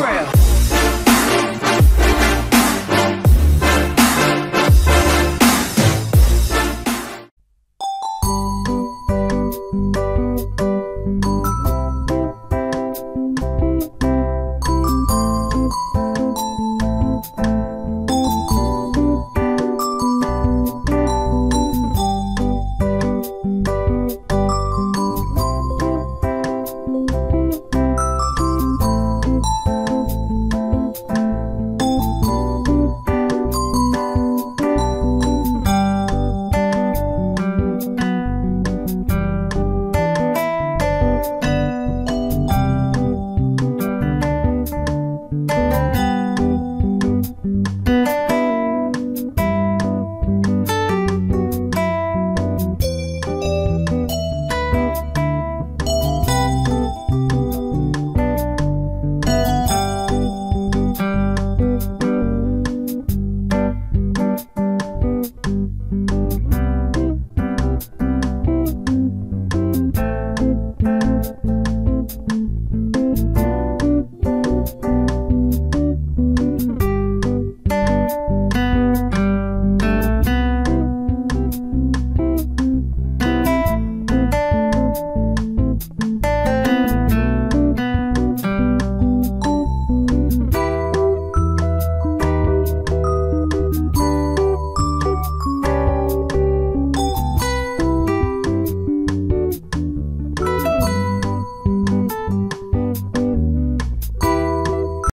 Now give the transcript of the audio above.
grill.